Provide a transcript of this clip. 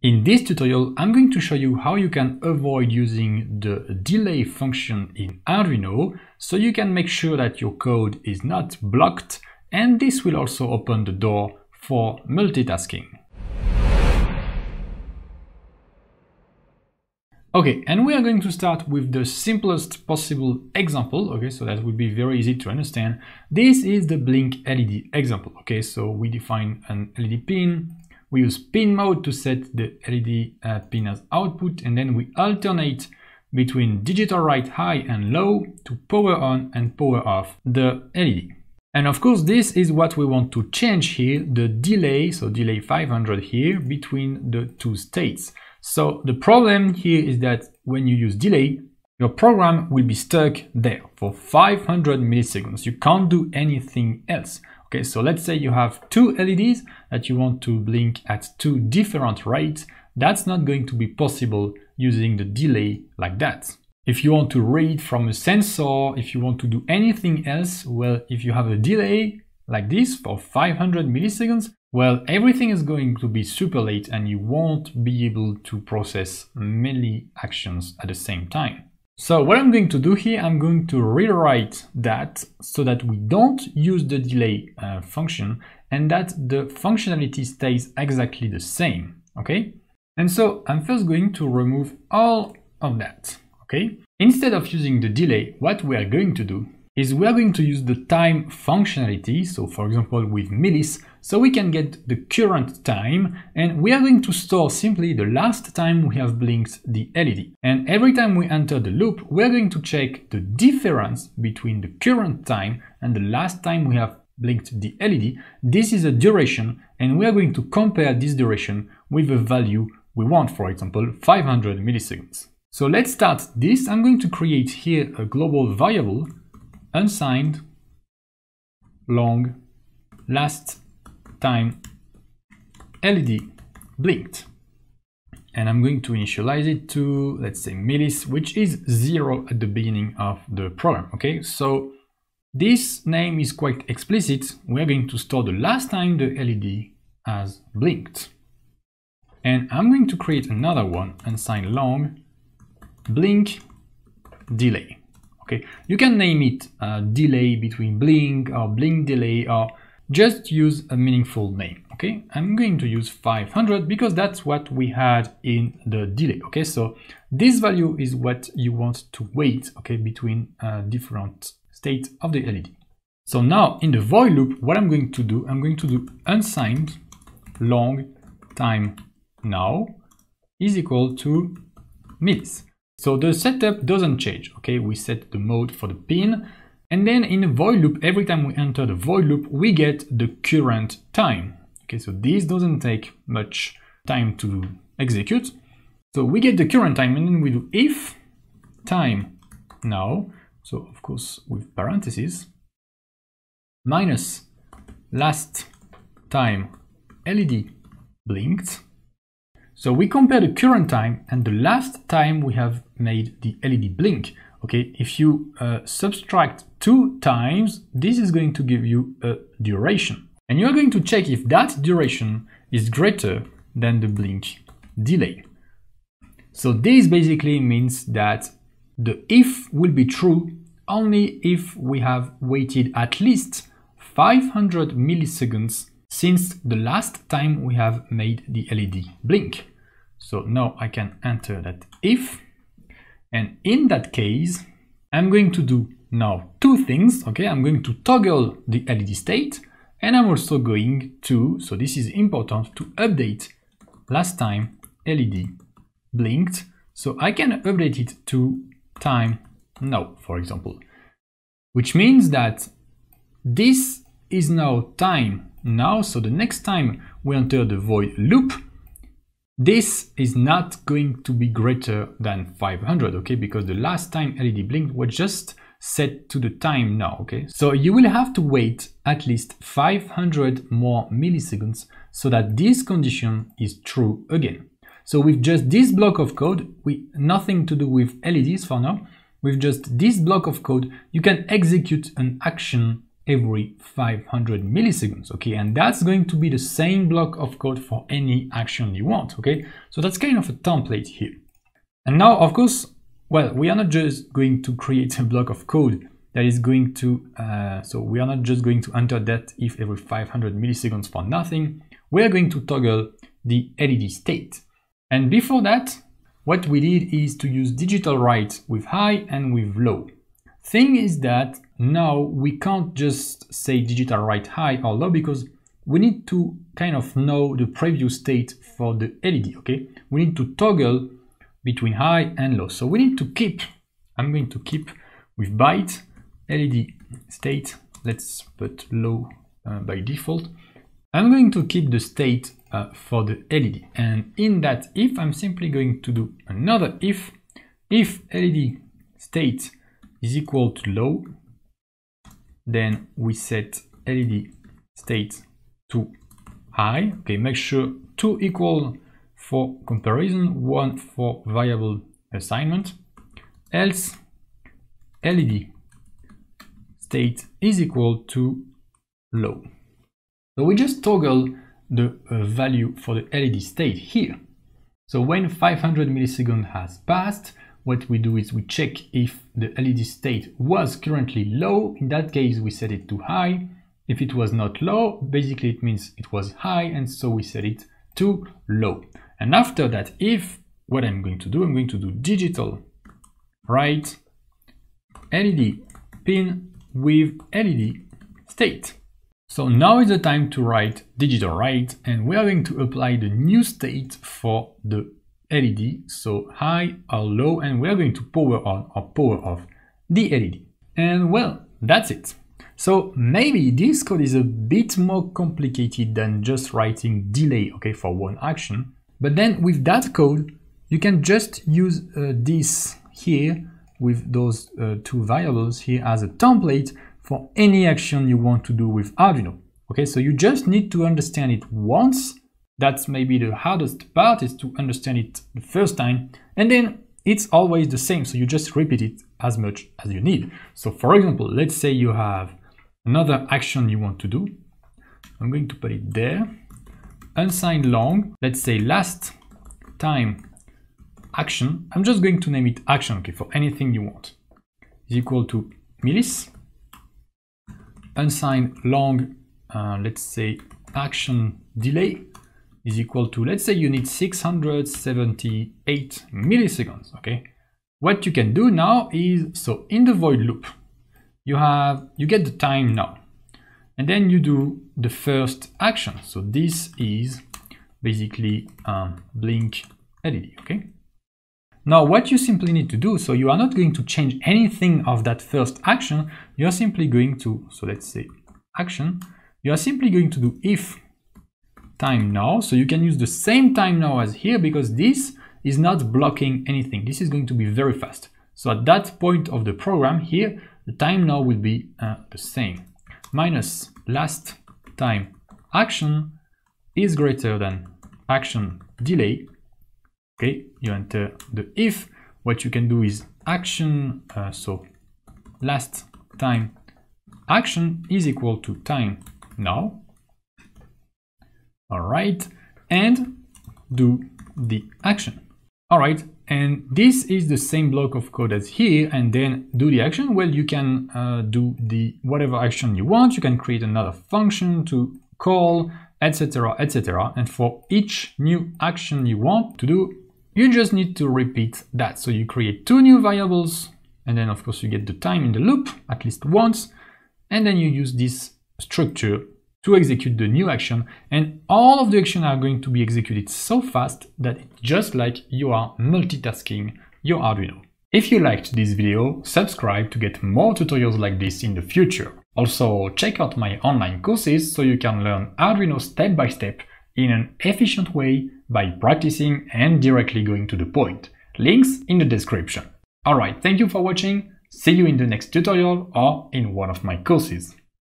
In this tutorial, I'm going to show you how you can avoid using the delay function in Arduino so you can make sure that your code is not blocked and this will also open the door for multitasking. Okay, and we are going to start with the simplest possible example, okay, so that would be very easy to understand. This is the blink LED example, okay, so we define an LED pin, we use pin mode to set the LED uh, pin as output and then we alternate between digital write high and low to power on and power off the LED. And of course, this is what we want to change here, the delay, so delay 500 here between the two states. So the problem here is that when you use delay, your program will be stuck there for 500 milliseconds. You can't do anything else. Okay, so let's say you have two LEDs that you want to blink at two different rates. That's not going to be possible using the delay like that. If you want to read from a sensor, if you want to do anything else, well, if you have a delay like this for 500 milliseconds, well, everything is going to be super late and you won't be able to process many actions at the same time. So what I'm going to do here, I'm going to rewrite that so that we don't use the delay uh, function and that the functionality stays exactly the same, okay? And so I'm first going to remove all of that, okay? Instead of using the delay, what we are going to do is we are going to use the time functionality, so for example with millis, so we can get the current time and we are going to store simply the last time we have blinked the LED. And every time we enter the loop, we are going to check the difference between the current time and the last time we have blinked the LED. This is a duration and we are going to compare this duration with a value we want, for example, 500 milliseconds. So let's start this. I'm going to create here a global variable unsigned long last time LED blinked. And I'm going to initialize it to, let's say, millis, which is zero at the beginning of the program. Okay, so this name is quite explicit. We're going to store the last time the LED has blinked. And I'm going to create another one, unsigned long blink delay. Okay, you can name it delay between blink or blink delay or just use a meaningful name. Okay, I'm going to use 500 because that's what we had in the delay. Okay, so this value is what you want to wait. Okay, between uh, different states of the LED. So now in the void loop, what I'm going to do, I'm going to do unsigned long time now is equal to millis. So the setup doesn't change, okay? We set the mode for the pin, and then in a void loop, every time we enter the void loop, we get the current time. Okay, so this doesn't take much time to execute. So we get the current time, and then we do if time now, so of course with parentheses, minus last time LED blinked, so we compare the current time and the last time we have made the LED blink. Okay, if you uh, subtract two times, this is going to give you a duration. And you're going to check if that duration is greater than the blink delay. So this basically means that the if will be true only if we have waited at least 500 milliseconds since the last time we have made the LED blink. So now I can enter that if, and in that case, I'm going to do now two things, okay? I'm going to toggle the LED state, and I'm also going to, so this is important, to update last time LED blinked, so I can update it to time now, for example, which means that this is now time now, so the next time we enter the void loop, this is not going to be greater than 500, okay, because the last time LED blinked was just set to the time now, okay? So you will have to wait at least 500 more milliseconds so that this condition is true again. So with just this block of code, with nothing to do with LEDs for now, with just this block of code, you can execute an action every 500 milliseconds, okay? And that's going to be the same block of code for any action you want, okay? So that's kind of a template here. And now, of course, well, we are not just going to create a block of code that is going to, uh, so we are not just going to enter that if every 500 milliseconds for nothing. We are going to toggle the LED state. And before that, what we did is to use digital write with high and with low. Thing is that now we can't just say digital write high or low because we need to kind of know the previous state for the LED, okay? We need to toggle between high and low. So we need to keep, I'm going to keep with byte LED state, let's put low uh, by default. I'm going to keep the state uh, for the LED. And in that if, I'm simply going to do another if. If LED state is equal to low, then we set LED state to high. Okay, make sure two equal for comparison, one for variable assignment. Else LED state is equal to low. So we just toggle the uh, value for the LED state here. So when 500 milliseconds has passed, what we do is we check if the LED state was currently low. In that case, we set it to high. If it was not low, basically it means it was high, and so we set it to low. And after that, if what I'm going to do, I'm going to do digital write LED pin with LED state. So now is the time to write digital write and we are going to apply the new state for the LED, so high or low, and we are going to power on or power off the LED. And well, that's it. So maybe this code is a bit more complicated than just writing delay, okay, for one action. But then with that code, you can just use uh, this here with those uh, two variables here as a template for any action you want to do with Arduino. Okay, so you just need to understand it once. That's maybe the hardest part is to understand it the first time. And then it's always the same. So you just repeat it as much as you need. So for example, let's say you have another action you want to do. I'm going to put it there. Unsigned long, let's say last time action. I'm just going to name it action, okay, for anything you want. Is equal to millis unsigned long, uh, let's say action delay is equal to, let's say you need 678 milliseconds, okay? What you can do now is, so in the void loop, you have, you get the time now, and then you do the first action. So this is basically um, blink LED, okay? Now what you simply need to do, so you are not going to change anything of that first action, you're simply going to, so let's say action, you are simply going to do if time now, so you can use the same time now as here because this is not blocking anything. This is going to be very fast. So at that point of the program here, the time now will be uh, the same. Minus last time action is greater than action delay okay you enter the if what you can do is action uh, so last time action is equal to time now all right and do the action. All right and this is the same block of code as here and then do the action. Well you can uh, do the whatever action you want. You can create another function to call etc etc and for each new action you want to do you just need to repeat that. So you create two new variables, and then of course you get the time in the loop at least once, and then you use this structure to execute the new action, and all of the actions are going to be executed so fast that it's just like you are multitasking your Arduino. If you liked this video, subscribe to get more tutorials like this in the future. Also, check out my online courses so you can learn Arduino step by step in an efficient way by practicing and directly going to the point. Links in the description. Alright, thank you for watching, see you in the next tutorial or in one of my courses.